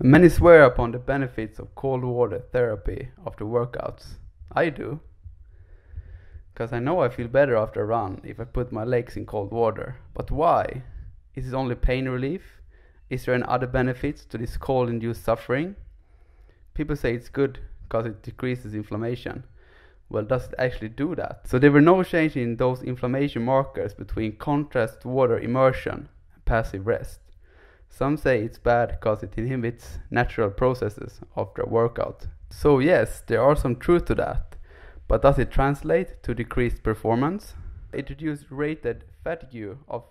Many swear upon the benefits of cold water therapy after workouts. I do. Because I know I feel better after a run if I put my legs in cold water. But why? Is it only pain relief? Is there any other benefits to this cold induced suffering? People say it's good because it decreases inflammation. Well, does it actually do that? So there were no change in those inflammation markers between contrast water immersion and passive rest. Some say it's bad because it inhibits natural processes after a workout. So yes, there are some truth to that. But does it translate to decreased performance? It reduced rated fatigue of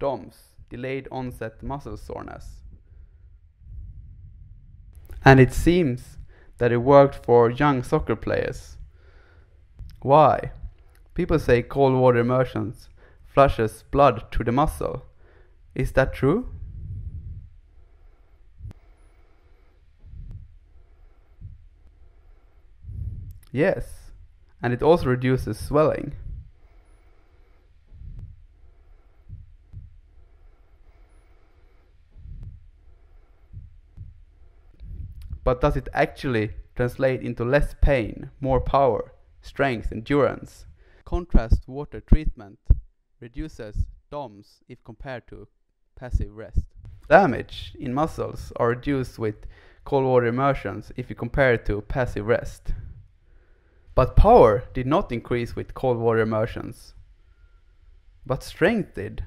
DOMS, delayed onset muscle soreness. And it seems that it worked for young soccer players. Why? People say cold water immersions flushes blood to the muscle. Is that true? Yes, and it also reduces swelling. But does it actually translate into less pain, more power, strength, endurance? Contrast water treatment reduces DOMS if compared to passive rest. Damage in muscles are reduced with cold water immersions if you compare it to passive rest. But power did not increase with cold water immersions. But strength did.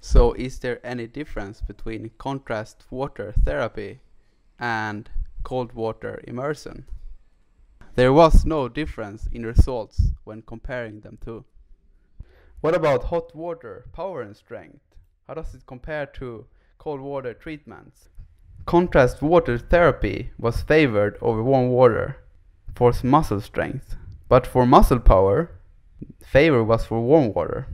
So is there any difference between contrast water therapy and cold water immersion? There was no difference in results when comparing them two. What about hot water, power and strength? How does it compare to cold water treatments? Contrast water therapy was favored over warm water for muscle strength, but for muscle power, favor was for warm water.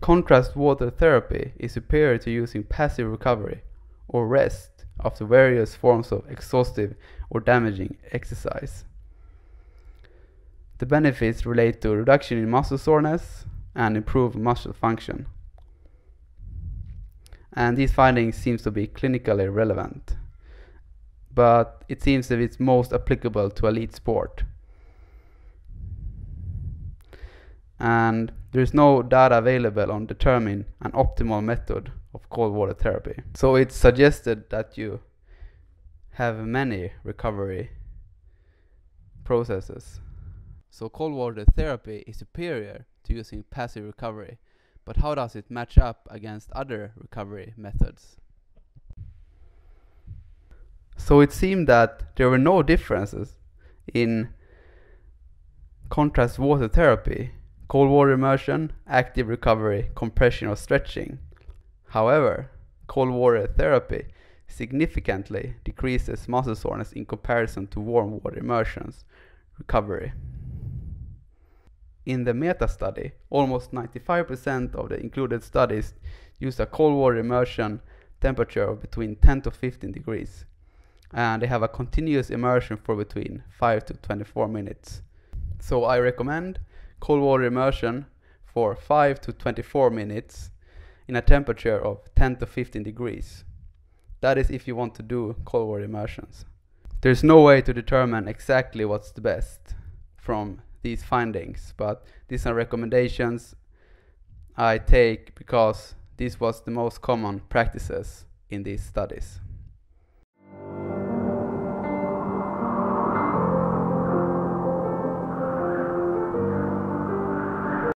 Contrast water therapy is superior to using passive recovery or rest after various forms of exhaustive or damaging exercise. The benefits relate to reduction in muscle soreness and improved muscle function. And these findings seems to be clinically relevant. But it seems that it's most applicable to elite sport. and there is no data available on determining an optimal method of cold water therapy. So it's suggested that you have many recovery processes. So cold water therapy is superior to using passive recovery, but how does it match up against other recovery methods? So it seemed that there were no differences in contrast water therapy cold water immersion, active recovery, compression or stretching. However, cold water therapy significantly decreases muscle soreness in comparison to warm water immersions recovery. In the meta study, almost 95% of the included studies used a cold water immersion temperature of between 10 to 15 degrees, and they have a continuous immersion for between 5 to 24 minutes. So I recommend cold water immersion for 5 to 24 minutes in a temperature of 10 to 15 degrees. That is if you want to do cold water immersions. There's no way to determine exactly what's the best from these findings, but these are recommendations I take because this was the most common practices in these studies.